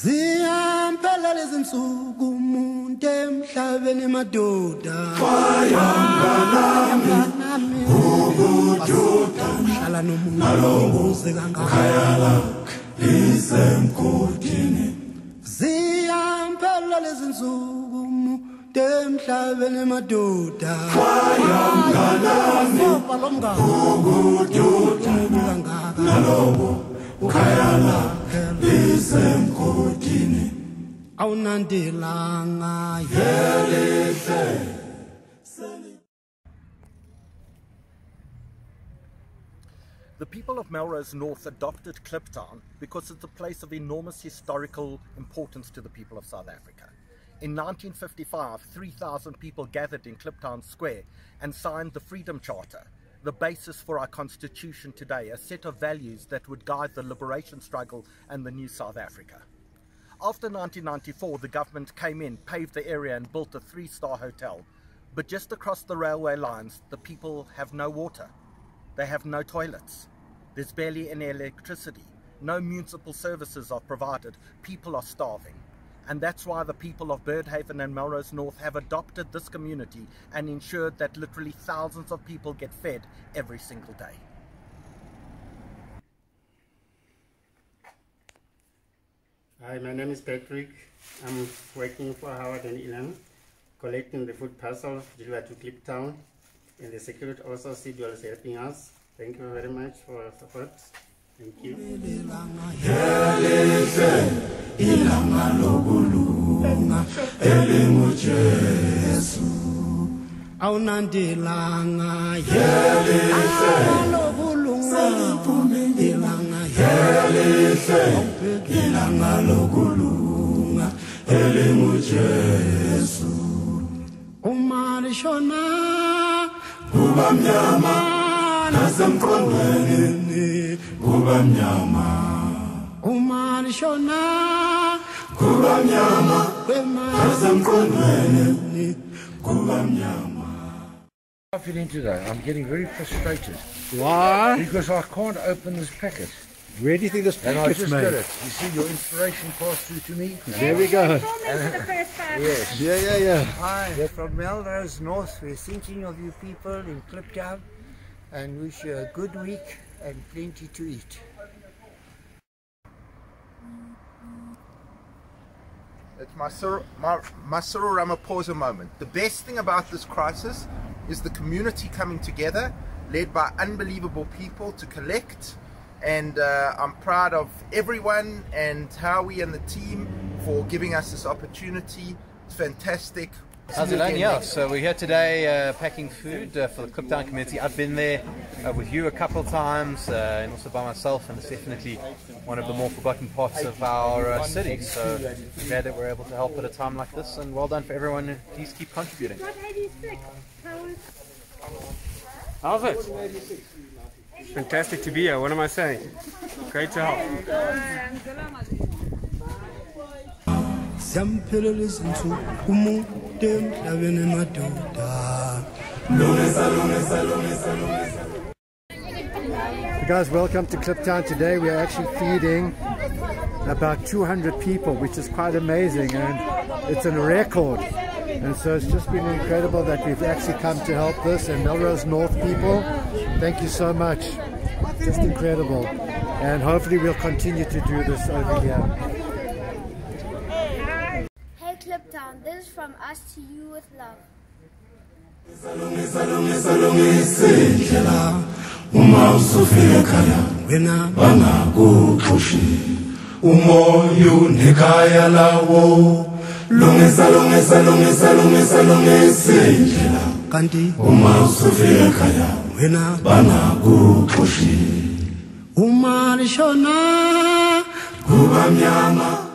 ziyampela lezi nsuku umuntu emhlabeni madoda. Ukududa nomuntu kangaka. Ziyampela lezi nsuku umuntu emhlabeni madoda. Sofa lomngane The people of Melrose North adopted Kliptown because it's a place of enormous historical importance to the people of South Africa. In 1955, 3,000 people gathered in Kliptown Square and signed the Freedom Charter, the basis for our constitution today, a set of values that would guide the liberation struggle and the new South Africa. After 1994, the government came in, paved the area and built a three-star hotel. But just across the railway lines, the people have no water. They have no toilets. There's barely any electricity. No municipal services are provided. People are starving. And that's why the people of Birdhaven and Melrose North have adopted this community and ensured that literally thousands of people get fed every single day. Hi, my name is Patrick. I'm working for Howard and Ilan, collecting the food parcel delivered to Kliptown. And the security also Sidwell is helping us. Thank you very much for your support. Thank you. ilanga lokulunga elingujesu awunandelanga yelihle lokulunga ilanga yelihle ilanga lokulunga elingujesu uma lishona kuba mnyama nasemqondweni kuba mnyama uma lishona kuba mnyama nasemqondweni kuba mnyama I'm feeling today. I'm getting very frustrated Why? because I can't open this packet. Where do you think this And I packet's just did it. You see, your inspiration passed through to me. There we go. Yes. Yeah, yeah, yeah. Hi, from Melrose North. We're thinking of you people in Kliptown and wish you a good week and plenty to eat. It's my Cyril, my, my Cyril Ramaphosa moment. The best thing about this crisis is the community coming together, led by unbelievable people to collect. And uh, I'm proud of everyone and Howie and the team for giving us this opportunity. It's fantastic. How's it going? Yeah, so we're here today uh, packing food uh, for the Kliptown community. I've been there uh, with you a couple of times uh, and also by myself, and it's definitely one of the more forgotten parts of our uh, city. So I'm glad that we're able to help at a time like this, and well done for everyone. Please keep contributing. How's it? Fantastic to be here. What am I saying? Great siyamphelelela insuku umuntu emhlabeni madoda So guys, welcome to Kliptown. Today we are actually feeding about 200 people, which is quite amazing, and it's a record. And so it's just been incredible that we've actually come to help this. And Melrose North people, thank you so much. Just incredible. And hopefully we'll continue to do this over here. Hey Kliptown, this is from us to you with love. uma usufika ekhaya wena bangakuxoshi umoya unekhaya lawo lungisa lungisa lungisa lungisa lungisa indlela kanti uma usufika ekhaya wena bangakuxoshi uma lishona kuba mnyama